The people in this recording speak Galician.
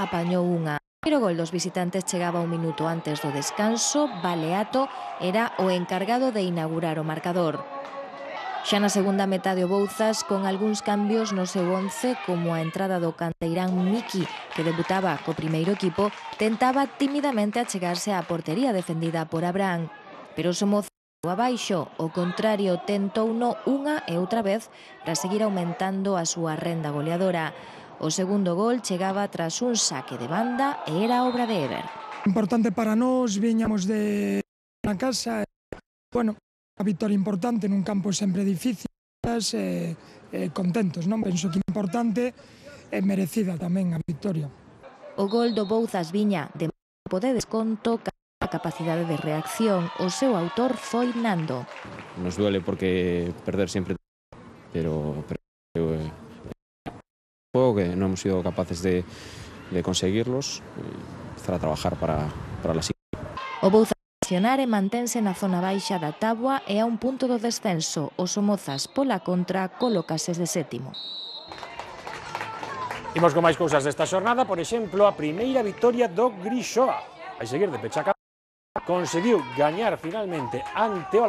apañou unha. O gol dos visitantes chegaba un minuto antes do descanso, Baleato era o encargado de inaugurar o marcador. Xa na segunda metade o Bouzas con algúns cambios no seu once como a entrada do canteirán Miki que debutaba co primeiro equipo tentaba tímidamente achegarse á portería defendida por Abraham pero Somoza abaixo o contrario tentou no unha e outra vez para seguir aumentando a súa renda goleadora. O segundo gol chegaba tras un saque de banda e era obra de Ever. Importante para nós, viñamos de na casa, bueno, a victoria importante nun campo sempre difícil, eh, contentos, non? Penso que importante e eh, merecida tamén a victoria. O gol do Bouzas Viña de tempo de desconto a capacidade de reacción, o seu autor foi Nando. Nos duele porque perder sempre, pero, pero creo que no hemos sido capaces de, de conseguirlos eh, e empezar a trabajar para, para la siguiente. O Bouza Xenare mantense na zona baixa da tábua e a un punto do descenso. O Somozas, pola contra, colócase de sétimo. Imos con máis cousas desta xornada, por exemplo, a primeira victoria do Grixoa. Vai seguir de pechaca. Conseguiu gañar finalmente ante o